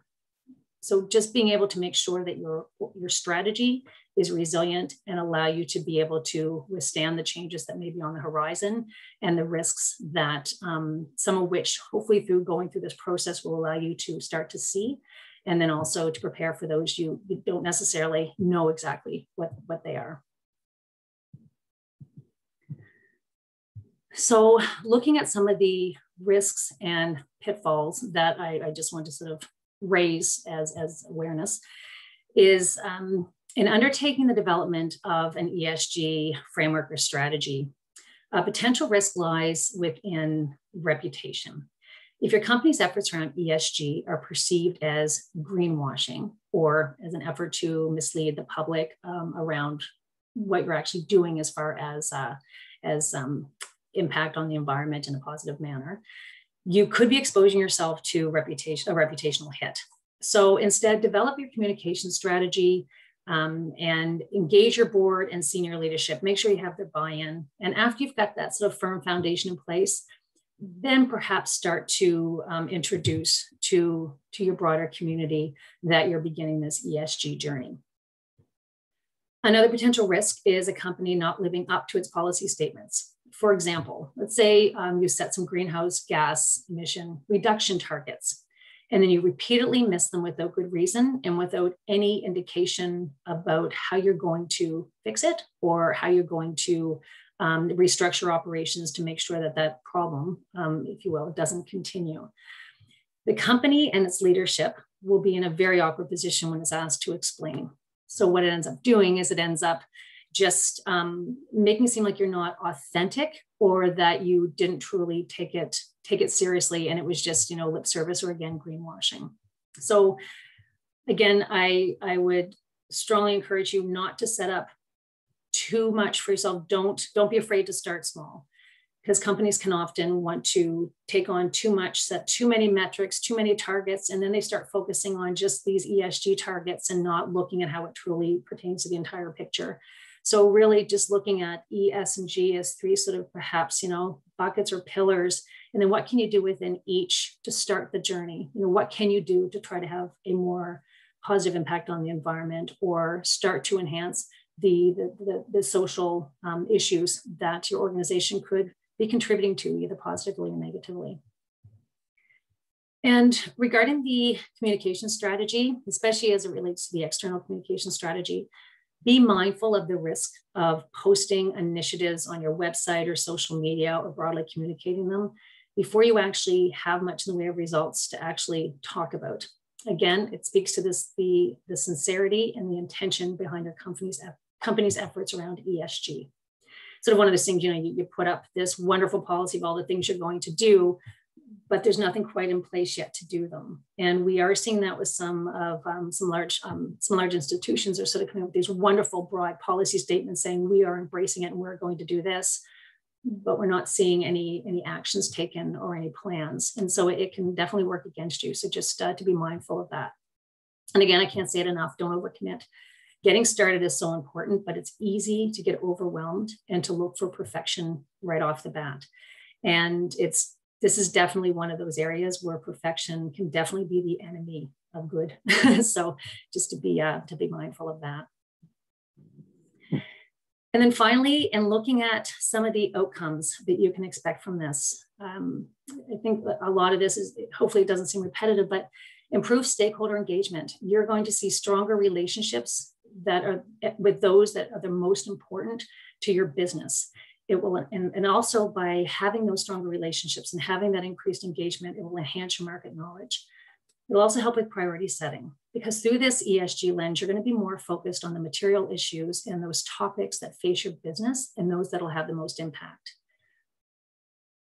so just being able to make sure that your, your strategy is resilient and allow you to be able to withstand the changes that may be on the horizon and the risks that um, some of which hopefully through going through this process will allow you to start to see and then also to prepare for those you, don't necessarily know exactly what, what they are. So looking at some of the risks and pitfalls that I, I just want to sort of raise as, as awareness is um, in undertaking the development of an ESG framework or strategy, a potential risk lies within reputation. If your company's efforts around ESG are perceived as greenwashing or as an effort to mislead the public um, around what you're actually doing as far as, uh, as um, impact on the environment in a positive manner, you could be exposing yourself to reputation, a reputational hit. So instead, develop your communication strategy um, and engage your board and senior leadership. Make sure you have their buy in. And after you've got that sort of firm foundation in place, then perhaps start to um, introduce to, to your broader community that you're beginning this ESG journey. Another potential risk is a company not living up to its policy statements. For example, let's say um, you set some greenhouse gas emission reduction targets, and then you repeatedly miss them without good reason and without any indication about how you're going to fix it or how you're going to um, restructure operations to make sure that that problem, um, if you will, doesn't continue. The company and its leadership will be in a very awkward position when it's asked to explain. So, what it ends up doing is it ends up just um, making it seem like you're not authentic or that you didn't truly take it take it seriously and it was just you know lip service or again greenwashing so again i i would strongly encourage you not to set up too much for yourself don't don't be afraid to start small because companies can often want to take on too much set too many metrics too many targets and then they start focusing on just these esg targets and not looking at how it truly pertains to the entire picture so really just looking at E, S, and G as three sort of perhaps, you know, buckets or pillars. And then what can you do within each to start the journey? You know, what can you do to try to have a more positive impact on the environment or start to enhance the, the, the, the social um, issues that your organization could be contributing to either positively or negatively. And regarding the communication strategy, especially as it relates to the external communication strategy, be mindful of the risk of posting initiatives on your website or social media or broadly communicating them before you actually have much in the way of results to actually talk about. Again, it speaks to this the, the sincerity and the intention behind your company's, company's efforts around ESG. Sort of one of those things, you know, you, you put up this wonderful policy of all the things you're going to do, but there's nothing quite in place yet to do them. And we are seeing that with some of um, some large um, some large institutions are sort of coming up with these wonderful broad policy statements saying we are embracing it and we're going to do this, but we're not seeing any any actions taken or any plans. And so it, it can definitely work against you. So just uh, to be mindful of that. And again, I can't say it enough. Don't overcommit. Getting started is so important, but it's easy to get overwhelmed and to look for perfection right off the bat. And it's this is definitely one of those areas where perfection can definitely be the enemy of good. *laughs* so just to be uh, to be mindful of that. And then finally, in looking at some of the outcomes that you can expect from this, um, I think a lot of this is hopefully it doesn't seem repetitive, but improve stakeholder engagement. You're going to see stronger relationships that are with those that are the most important to your business. It will and, and also by having those stronger relationships and having that increased engagement it will enhance your market knowledge. It'll also help with priority setting because through this esg lens you're going to be more focused on the material issues and those topics that face your business and those that will have the most impact.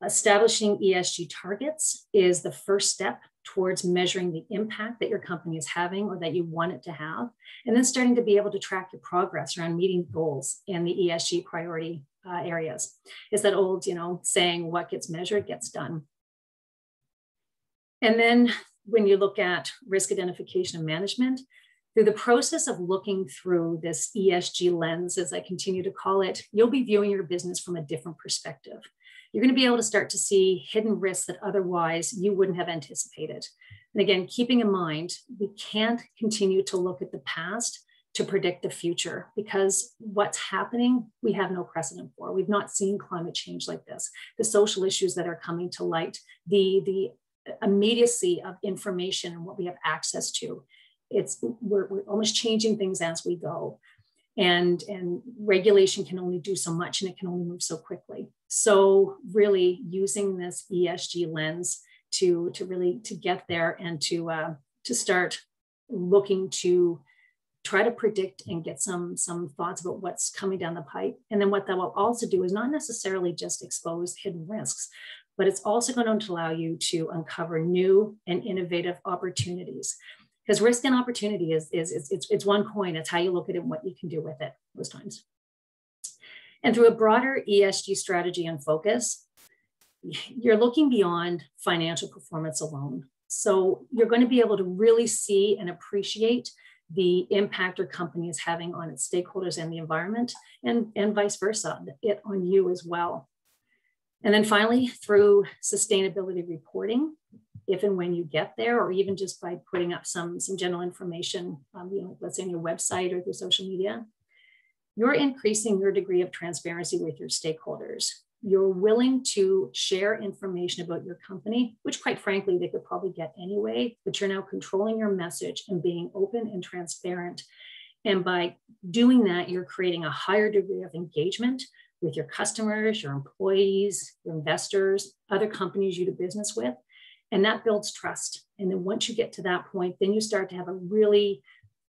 Establishing esg targets is the first step towards measuring the impact that your company is having or that you want it to have and then starting to be able to track your progress around meeting goals in the esg priority uh, areas. Is that old, you know, saying what gets measured gets done. And then when you look at risk identification and management, through the process of looking through this ESG lens, as I continue to call it, you'll be viewing your business from a different perspective. You're going to be able to start to see hidden risks that otherwise you wouldn't have anticipated. And again, keeping in mind, we can't continue to look at the past to predict the future because what's happening, we have no precedent for. We've not seen climate change like this. The social issues that are coming to light, the, the immediacy of information and what we have access to. It's we're, we're almost changing things as we go. And, and regulation can only do so much and it can only move so quickly. So really using this ESG lens to, to really to get there and to, uh, to start looking to try to predict and get some some thoughts about what's coming down the pipe. And then what that will also do is not necessarily just expose hidden risks but it's also going to allow you to uncover new and innovative opportunities. Because risk and opportunity is, is, is it's, it's one coin. It's how you look at it and what you can do with it most times and through a broader esg strategy and focus you're looking beyond financial performance alone so you're going to be able to really see and appreciate the impact your company is having on its stakeholders and the environment, and, and vice versa, it on you as well. And then finally, through sustainability reporting, if and when you get there, or even just by putting up some, some general information, um, you know, let's say on your website or through social media, you're increasing your degree of transparency with your stakeholders. You're willing to share information about your company, which quite frankly, they could probably get anyway, but you're now controlling your message and being open and transparent. And by doing that, you're creating a higher degree of engagement with your customers, your employees, your investors, other companies you do business with. And that builds trust. And then once you get to that point, then you start to have a really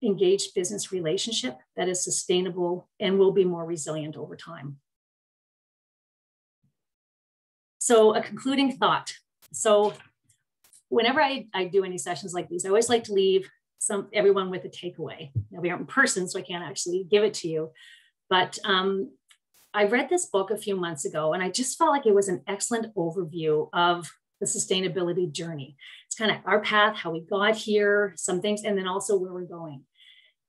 engaged business relationship that is sustainable and will be more resilient over time. So, a concluding thought. So, whenever I, I do any sessions like these, I always like to leave some everyone with a takeaway. Now, we aren't in person, so I can't actually give it to you. But um, I read this book a few months ago, and I just felt like it was an excellent overview of the sustainability journey. It's kind of our path, how we got here, some things, and then also where we're going.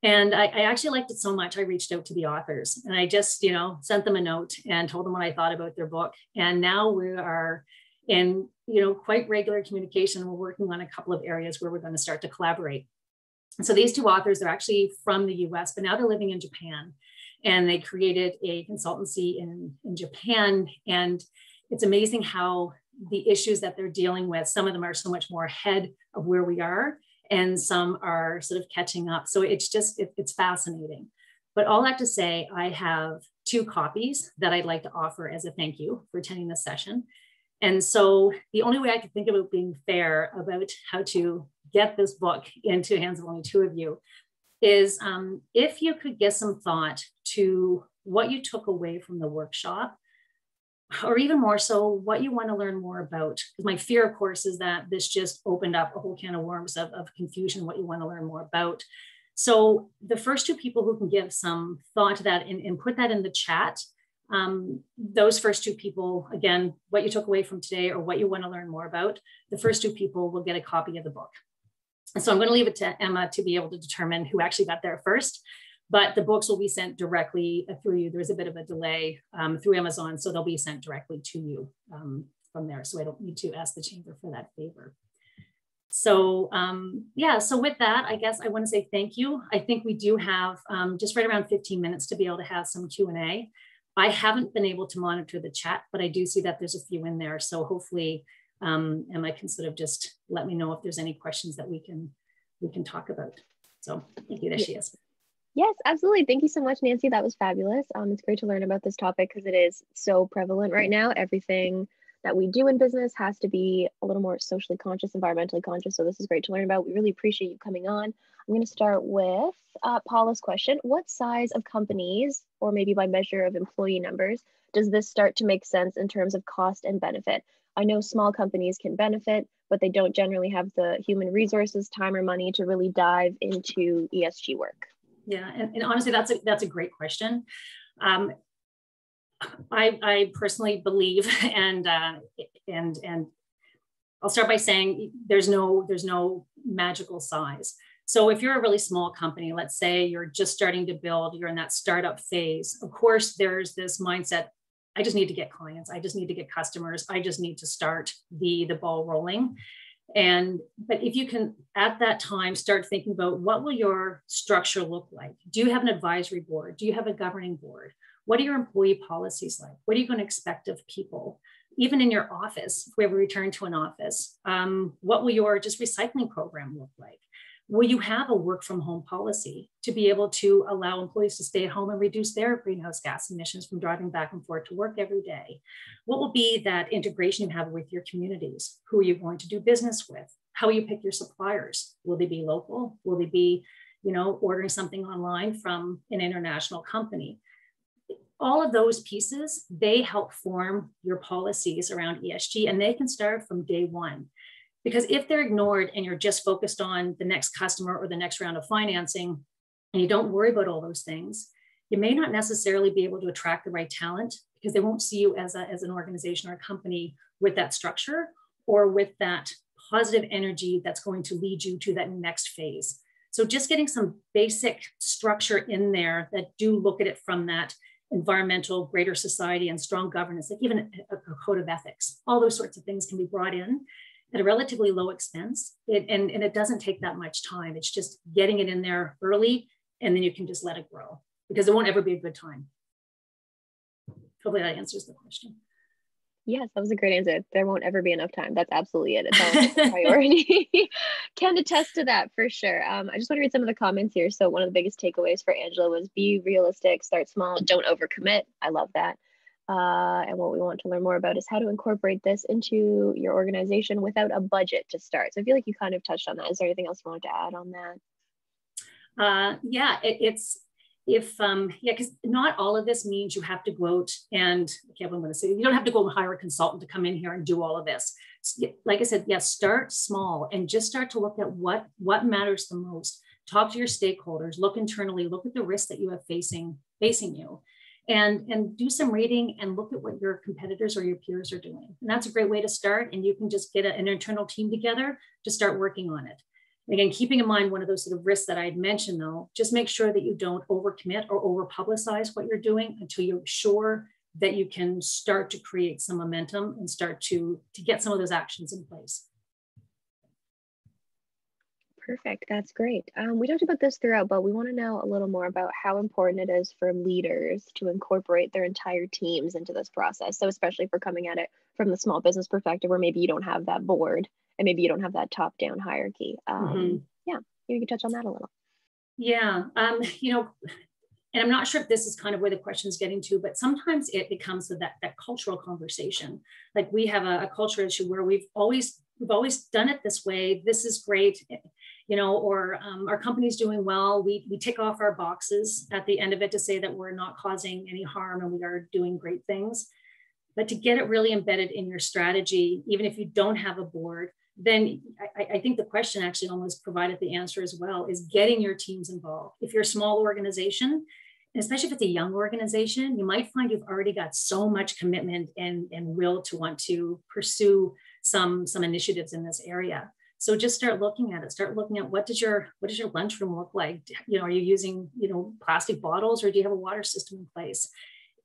And I, I, actually liked it so much, I reached out to the authors and I just, you know, sent them a note and told them what I thought about their book. And now we are in, you know, quite regular communication. We're working on a couple of areas where we're going to start to collaborate. so these two authors are actually from the US, but now they're living in Japan. And they created a consultancy in, in Japan. And it's amazing how the issues that they're dealing with, some of them are so much more ahead of where we are, and some are sort of catching up. So it's just, it, it's fascinating. But all that to say, I have two copies that I'd like to offer as a thank you for attending this session. And so the only way I could think about being fair about how to get this book into hands of only two of you is um, if you could give some thought to what you took away from the workshop or even more so what you want to learn more about. Because my fear of course is that this just opened up a whole can of worms of, of confusion what you want to learn more about. So the first two people who can give some thought to that and, and put that in the chat um, those first two people again what you took away from today or what you want to learn more about the first two people will get a copy of the book. And so i'm going to leave it to emma to be able to determine who actually got there first but the books will be sent directly uh, through you. There's a bit of a delay um, through Amazon, so they'll be sent directly to you um, from there. So I don't need to ask the chamber for that favor. So um, yeah, so with that, I guess I want to say thank you. I think we do have um, just right around 15 minutes to be able to have some Q&A. I haven't been able to monitor the chat, but I do see that there's a few in there. So hopefully um, Emma can sort of just let me know if there's any questions that we can we can talk about. So thank you, there she is. Yes, absolutely. Thank you so much, Nancy. That was fabulous. Um, it's great to learn about this topic because it is so prevalent right now. Everything that we do in business has to be a little more socially conscious, environmentally conscious. So this is great to learn about. We really appreciate you coming on. I'm going to start with uh, Paula's question. What size of companies, or maybe by measure of employee numbers, does this start to make sense in terms of cost and benefit? I know small companies can benefit, but they don't generally have the human resources, time, or money to really dive into ESG work. Yeah, and, and honestly, that's a that's a great question. Um, I, I personally believe, *laughs* and uh, and and I'll start by saying there's no there's no magical size. So if you're a really small company, let's say you're just starting to build, you're in that startup phase. Of course, there's this mindset. I just need to get clients. I just need to get customers. I just need to start the the ball rolling and but if you can at that time start thinking about what will your structure look like? Do you have an advisory board? Do you have a governing board? What are your employee policies like? What are you going to expect of people even in your office if we ever return to an office? Um, what will your just recycling program look like Will you have a work from home policy to be able to allow employees to stay at home and reduce their greenhouse gas emissions from driving back and forth to work every day? What will be that integration you have with your communities? Who are you going to do business with? How will you pick your suppliers? Will they be local? Will they be, you know, ordering something online from an international company? all of those pieces, they help form your policies around ESG and they can start from day one. Because if they're ignored and you're just focused on the next customer or the next round of financing, and you don't worry about all those things, you may not necessarily be able to attract the right talent because they won't see you as, a, as an organization or a company with that structure or with that positive energy that's going to lead you to that next phase. So just getting some basic structure in there that do look at it from that environmental, greater society, and strong governance, like even a, a, code of ethics. All those sorts of things can be brought in at a relatively low expense. It, and, and it doesn't take that much time. It's just getting it in there early, and then you can just let it grow because it won't ever be a good time. Hopefully that answers the question. Yes, that was a great answer. There won't ever be enough time. That's absolutely it. It's *laughs* a priority. *laughs* Can attest to that for sure. Um, I just want to read some of the comments here. So one of the biggest takeaways for Angela was be realistic, start small, don't overcommit. I love that. Uh, and what we want to learn more about is how to incorporate this into your organization without a budget to start. So I feel like you kind of touched on that. Is there anything else you wanted to add on that? Uh, yeah, it, it's if um yeah because not all of this means you have to go out and i can't remember to say you don't have to go and hire a consultant to come in here and do all of this like i said yes start small and just start to look at what what matters the most talk to your stakeholders look internally look at the risks that you have facing facing you and and do some reading and look at what your competitors or your peers are doing. And that's a great way to start. And you can just get a, an internal team together to start working on it. Again, keeping in mind one of those sort of risks that I had mentioned, though, just make sure that you don't overcommit or over publicize what you're doing until you're sure that you can start to create some momentum and start to, to get some of those actions in place. Perfect. That's great. Um, we talked about this throughout, but we want to know a little more about how important it is for leaders to incorporate their entire teams into this process. So, especially for coming at it from the small business perspective, where maybe you don't have that board and maybe you don't have that top down hierarchy. Um, mm-hmm. Yeah, you can touch on that a little. Yeah, um, you know, and I'm not sure if this is kind of where the question is getting to, but sometimes it becomes that that cultural conversation. Like we have a, a culture issue where we've always we've always done it this way. This is great, you know, or um, our company's doing well. We we tick off our boxes at the end of it to say that we're not causing any harm and we are doing great things. But to get it really embedded in your strategy, even if you don't have a board, then I, I, think the question actually almost provided the answer as well is getting your teams involved. If you're a small organization, and especially if it's a young organization, you might find you've already got so much commitment and, and will to want to pursue some, some initiatives in this area. So just start looking at it. Start looking at what does your what does your lunchroom look like? You know, are you using you know plastic bottles or do you have a water system in place?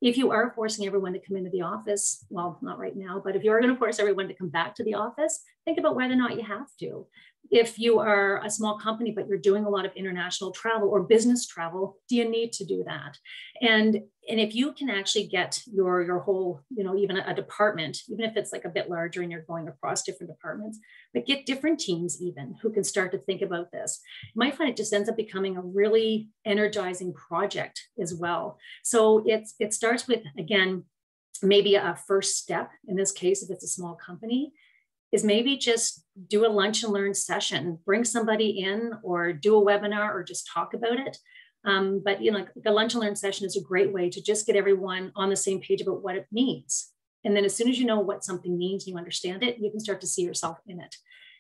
if you are forcing everyone to come into the office, well, not right now, but if you are going to force everyone to come back to the office, think about whether or not you have to if you are a small company but you're doing a lot of international travel or business travel do you need to do that? And and if you can actually get your your whole you know even a, department even if it's like a bit larger and you're going across different departments but get different teams even who can start to think about this. You might find it just ends up becoming a really energizing project as well. So it's it starts with again maybe a first step in this case if it's a small company is maybe just do a lunch and learn session, bring somebody in or do a webinar or just talk about it. Um, but you know, the lunch and learn session is a great way to just get everyone on the same page about what it means. And then as soon as you know what something means, you understand it, you can start to see yourself in it.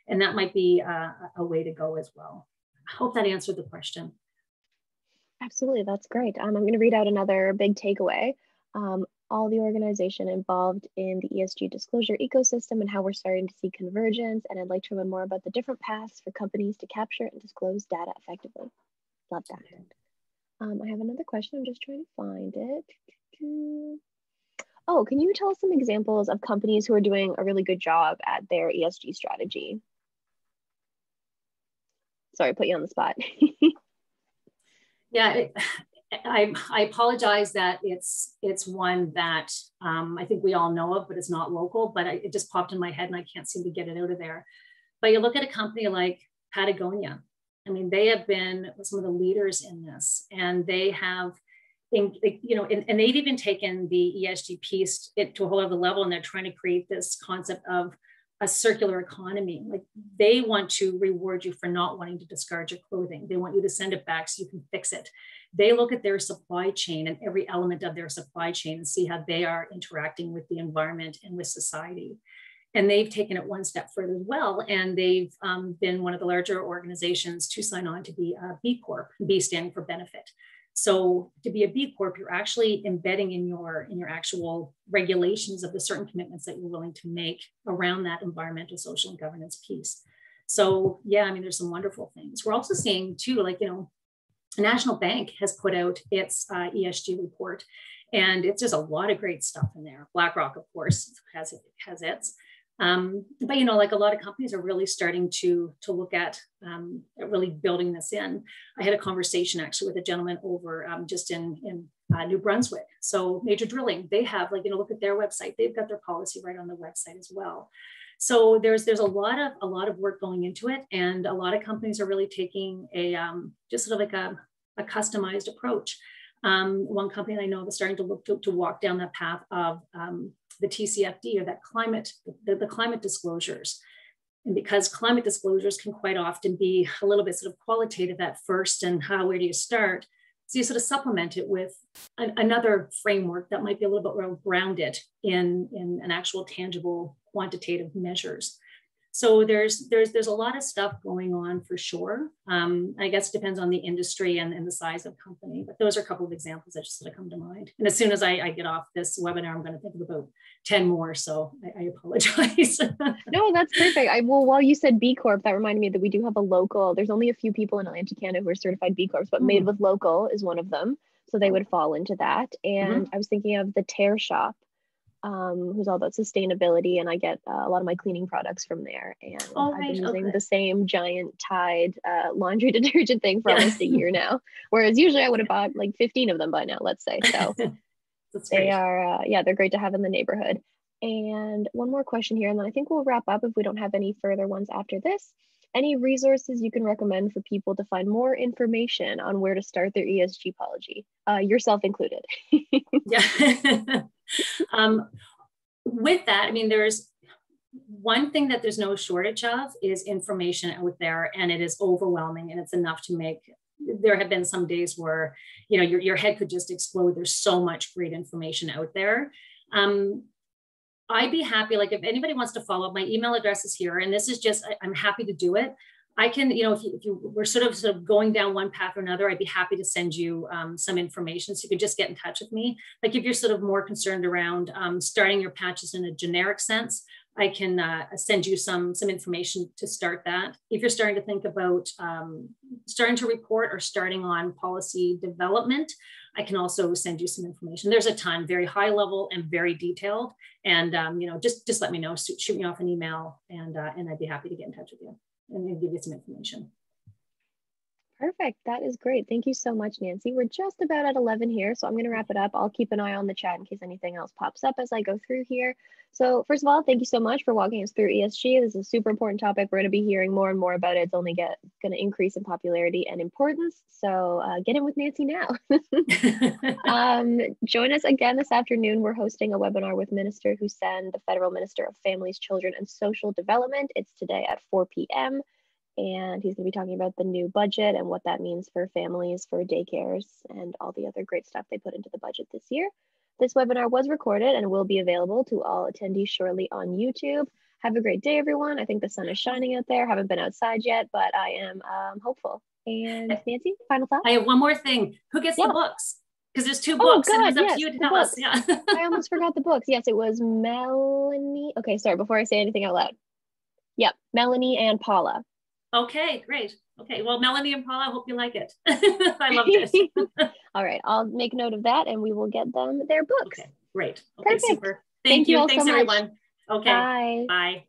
And that might be a, a way to go as well. I hope that answered the question. Absolutely, that's great. Um, I'm going to read out another big takeaway. Um, all the organization involved in the ESG disclosure ecosystem and how we're starting to see convergence. And I'd like to learn more about the different paths for companies to capture and disclose data effectively. Love that. Um, I have another question. I'm just trying to find it. Oh, can you tell us some examples of companies who are doing a really good job at their ESG strategy? Sorry, put you on the spot. *laughs* yeah, it, I, I apologize that it's it's one that um, I think we all know of, but it's not local. But I, it just popped in my head, and I can't seem to get it out of there. But you look at a company like Patagonia. I mean, they have been some of the leaders in this, and they have, in, you know, and, they've even taken the ESG piece it to a whole other level, and they're trying to create this concept of a circular economy. Like they want to reward you for not wanting to discard your clothing. They want you to send it back so you can fix it. They look at their supply chain and every element of their supply chain and see how they are interacting with the environment and with society. And they've taken it one step further as well. And they've um, been one of the larger organizations to sign on to be a B Corp, B standing for benefit. So to be a B Corp, you're actually embedding in your in your actual regulations of the certain commitments that you're willing to make around that environmental, social, and governance piece. So yeah, I mean, there's some wonderful things. We're also seeing too, like you know, National Bank has put out its uh, ESG report. And it's just a lot of great stuff in there. BlackRock, of course, has it has its. Um, but you know, like a lot of companies are really starting to to look at, um, at really building this in. I had a conversation actually with a gentleman over um, just in in uh, New Brunswick. So Major Drilling, they have like you know look at their website. They've got their policy right on the website as well. So there's there's a lot of a lot of work going into it, and a lot of companies are really taking a um, just sort of like a, a customized approach. Um, one company I know is starting to look to, to walk down that path of um, the TCFD or that climate, the, the climate disclosures. And because climate disclosures can quite often be a little bit sort of qualitative at first and how, where do you start? So you sort of supplement it with an, another framework that might be a little bit more grounded in, in an actual tangible quantitative measures so there's there's there's a lot of stuff going on for sure. Um, I guess it depends on the industry and, and the size of company, but those are a couple of examples that just sort of come to mind. And as soon as I, I get off this webinar, I'm going to think of about 10 more. So I, I apologize. *laughs* no, that's perfect. I well, while you said B Corp, that reminded me that we do have a local. There's only a few people in Atlantic Canada who are certified B Corps, but mm. Made with Local is one of them. So they would fall into that. And mm-hmm. I was thinking of the Tare Shop um, who's all about sustainability, and I get uh, a lot of my cleaning products from there. And oh, I've been using okay. the same giant Tide uh, laundry *laughs* detergent thing for almost a year *laughs* now. Whereas usually I would have bought like 15 of them by now, let's say. So *laughs* they are, uh, yeah, they're great to have in the neighborhood. And one more question here, and then I think we'll wrap up if we don't have any further ones after this. Any resources you can recommend for people to find more information on where to start their ESG policy, uh, yourself included? *laughs* yeah. *laughs* um, with that, I mean, there's one thing that there's no shortage of is information out there, and it is overwhelming, and it's enough to make. There have been some days where you know your, your head could just explode. There's so much great information out there. Um, I'd be happy, like if anybody wants to follow up, my email address is here, and this is just I, I'm happy to do it. I can, you know, if you, if you were sort of sort of going down one path or another, I'd be happy to send you um, some information. So you could just get in touch with me. Like if you're sort of more concerned around um, starting your patches in a generic sense, I can uh, send you some some information to start that. If you're starting to think about um, starting to report or starting on policy development, I can also send you some information. There's a ton, very high level and very detailed. And um, you know, just just let me know. Shoot me off an email, and uh, and I'd be happy to get in touch with you and give you some information. Perfect. That is great. Thank you so much, Nancy. We're just about at 11 here, so I'm going to wrap it up. I'll keep an eye on the chat in case anything else pops up as I go through here. So first of all, thank you so much for walking us through ESG. This is a super important topic. We're going to be hearing more and more about it. It's only get going to increase in popularity and importance. So uh, get in with Nancy now. *laughs* *laughs* um, join us again this afternoon. We're hosting a webinar with Minister Hussen, the Federal Minister of Families, Children, and Social Development. It's today at 4 p.m and he's going to be talking about the new budget and what that means for families, for daycares, and all the other great stuff they put into the budget this year. This webinar was recorded and will be available to all attendees shortly on YouTube. Have a great day, everyone. I think the sun is shining out there. Haven't been outside yet, but I am um, hopeful. And Nancy, final thought? I have one more thing. Who gets yeah. the books? Because there's two books, oh, God, and it's up yes, to you to tell us. Yeah. *laughs* I almost forgot the books. Yes, it was Melanie. Okay, sorry. Before I say anything out loud. Yep, Melanie and Paula. Okay, great. Okay, well, Melanie and Paula, I hope you like it. *laughs* I love this. *laughs* all right, I'll make note of that and we will get them their books. Okay, great. Okay, Perfect. super. Thank, Thank you. you Thanks, so everyone. Okay. Bye. Bye.